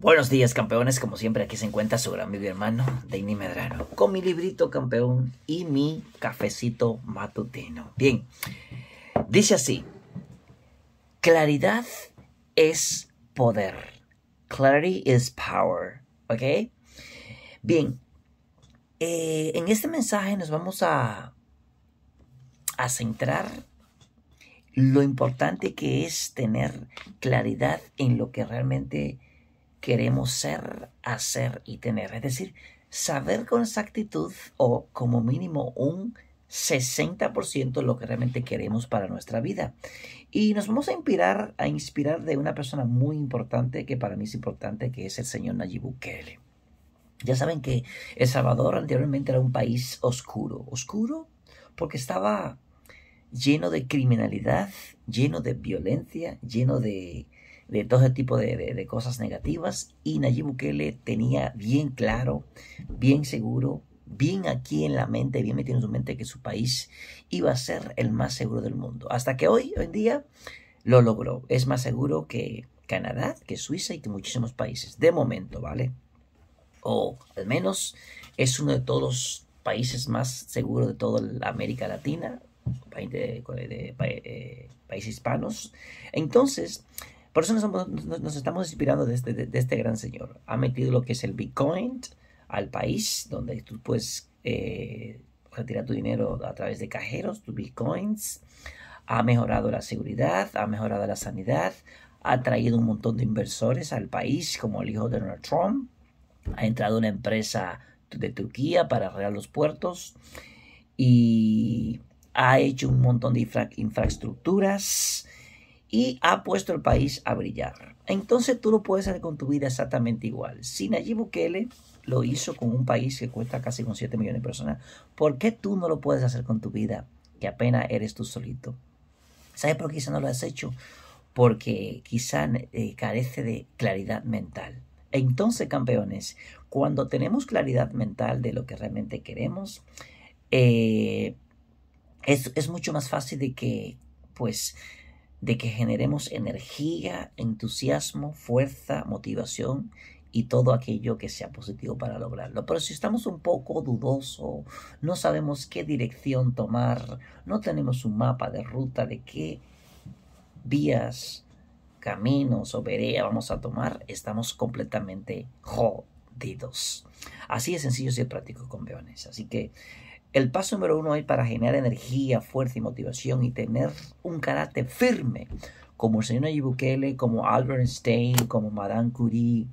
Buenos días, campeones. Como siempre, aquí se encuentra su gran amigo y hermano, Danny Medrano, con mi librito campeón y mi cafecito matutino. Bien, dice así: Claridad es poder. Clarity is power. ¿Ok? Bien, eh, en este mensaje nos vamos a, a centrar lo importante que es tener claridad en lo que realmente queremos ser, hacer y tener. Es decir, saber con exactitud o como mínimo un 60% lo que realmente queremos para nuestra vida. Y nos vamos a inspirar, a inspirar de una persona muy importante que para mí es importante, que es el señor Nayib Bukele. Ya saben que El Salvador anteriormente era un país oscuro. Oscuro porque estaba lleno de criminalidad, lleno de violencia, lleno de, de todo tipo de, de, cosas negativas y Nayib Bukele tenía bien claro, bien seguro, bien aquí en la mente, bien metido en su mente que su país iba a ser el más seguro del mundo. Hasta que hoy, hoy en día, lo logró. Es más seguro que Canadá, que Suiza y que muchísimos países. De momento, ¿vale? O al menos es uno de todos los países más seguros de toda América Latina, de, de, eh, países hispanos. Entonces, por eso nos, estamos inspirando de este, de, este, gran señor. Ha metido lo que es el Bitcoin al país, donde tú puedes eh, retirar tu dinero a través de cajeros, tus Bitcoins. Ha mejorado la seguridad, ha mejorado la sanidad, ha traído un montón de inversores al país, como el hijo de Donald Trump. Ha entrado una empresa de Turquía para arreglar los puertos y ha hecho un montón de infraestructuras y ha puesto el país a brillar. Entonces tú lo puedes hacer con tu vida exactamente igual. Si Nayib Bukele lo hizo con un país que cuesta casi con 7 millones de personas, ¿por qué tú no lo puedes hacer con tu vida que apenas eres tú solito? ¿Sabes por qué quizá no lo has hecho? Porque quizá eh, carece de claridad mental. Entonces, campeones, cuando tenemos claridad mental de lo que realmente queremos, eh, es, es mucho más fácil de que, pues, de que generemos energía, entusiasmo, fuerza, motivación y todo aquello que sea positivo para lograrlo. Pero si estamos un poco dudosos, no sabemos qué dirección tomar, no tenemos un mapa de ruta de qué vías, caminos o veredas vamos a tomar, estamos completamente jodidos. Así de sencillo y práctico con peones. Así que el paso número uno es para generar energía, fuerza y motivación y tener un carácter firme, como el señor Nayib Bukele, como Albert Einstein, como Madame Curie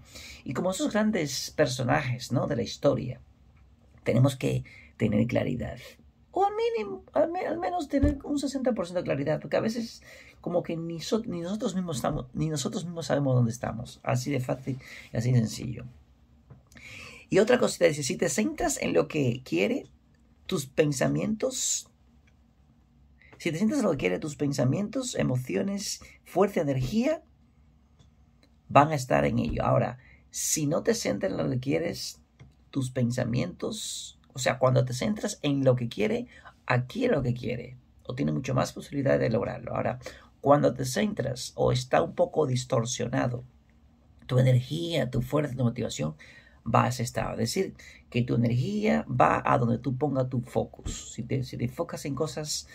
y como esos grandes personajes ¿no? de la historia. Tenemos que tener claridad. O al, mínimo, al, menos tener un 60% de claridad, porque a veces como que ni, ni, nosotros mismos estamos, ni nosotros mismos sabemos dónde estamos. Así de fácil y así de sencillo. Y otra cosita dice, si te centras en lo que quiere, tus pensamientos, si te sientes lo que quiere, tus pensamientos, emociones, fuerza, energía, van a estar en ello. Ahora, si no te centras en lo que quieres, tus pensamientos, o sea, cuando te centras en lo que quiere, aquí lo que quiere, o tiene mucho más posibilidad de lograrlo. Ahora, cuando te centras o está un poco distorsionado, tu energía, tu fuerza, tu motivación va a estado. Es decir, que tu energía va a donde tú pongas tu focus. Si te, si te enfocas en cosas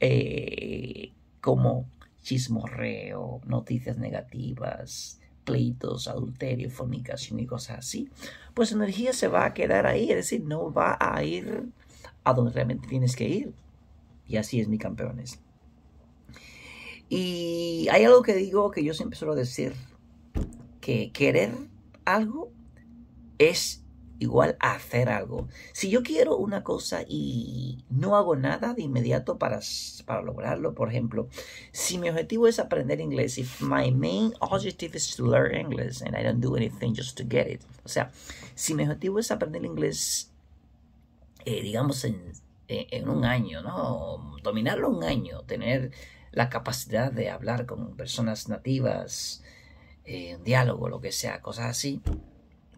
eh, como chismorreo, noticias negativas, pleitos, adulterio, fornicación y cosas así, pues energía se va a quedar ahí, es decir, no va a ir a donde realmente tienes que ir. Y así es mi campeones. Y hay algo que digo que yo siempre suelo decir, que querer algo es igual a hacer algo. Si yo quiero una cosa y no hago nada de inmediato para, para lograrlo, por ejemplo, si mi objetivo es aprender inglés, if my main objective is to learn English and I don't do anything just to get it, o sea, si mi objetivo es aprender inglés, eh, digamos, en, en, un año, ¿no? Dominarlo un año, tener la capacidad de hablar con personas nativas, eh, un diálogo, lo que sea, cosas así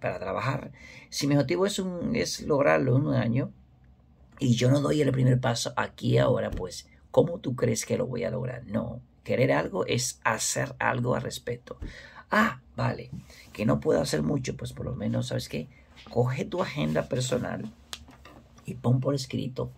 para trabajar. Si mi objetivo es, un, es lograrlo en un año y yo no doy el primer paso aquí ahora, pues, ¿cómo tú crees que lo voy a lograr? No, querer algo es hacer algo al respecto. Ah, vale, que no puedo hacer mucho, pues por lo menos, ¿sabes qué? Coge tu agenda personal y pon por escrito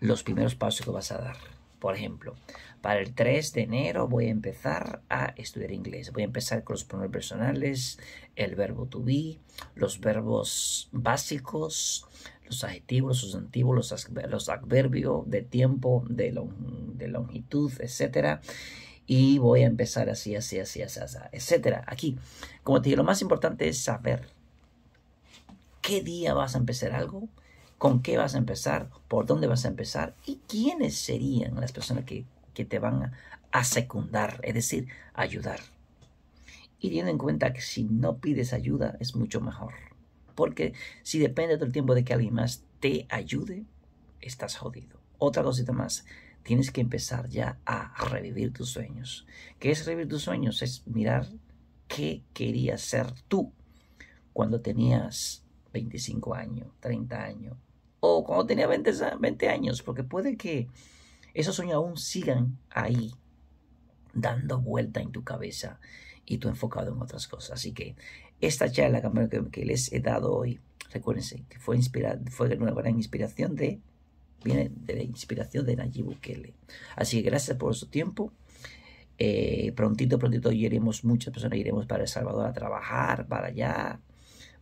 los primeros pasos que vas a dar. Por ejemplo, para el 3 de enero voy a empezar a estudiar inglés. Voy a empezar con los pronombres personales, el verbo to be, los verbos básicos, los adjetivos, los sustantivos, los, adverbios de tiempo, de, de longitud, etc. Y voy a empezar así, así, así, así, así, etc. Aquí, como te digo, lo más importante es saber qué día vas a empezar algo, con qué vas a empezar, por dónde vas a empezar y quiénes serían las personas que que te van a secundar, es decir, ayudar. Y teniendo en cuenta que si no pides ayuda es mucho mejor. Porque si depende todo el tiempo de que alguien más te ayude, estás jodido. Otra cosita más, tienes que empezar ya a revivir tus sueños. ¿Qué es revivir tus sueños? Es mirar qué querías ser tú cuando tenías 25 años, 30 años, o cuando tenía 20, 20 años, porque puede que esos sueños aún sigan ahí, dando vuelta en tu cabeza y tú enfocado en otras cosas. Así que esta charla que, que les he dado hoy, recuérdense que fue, inspirada, fue una gran inspiración de, viene de la inspiración de Nayib Bukele. Así que gracias por su tiempo. Eh, prontito, prontito iremos, muchas personas iremos para El Salvador a trabajar, para allá,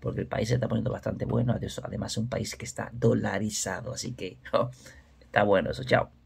porque el país se está poniendo bastante bueno. Además, es un país que está dolarizado, así que está bueno eso. Chao.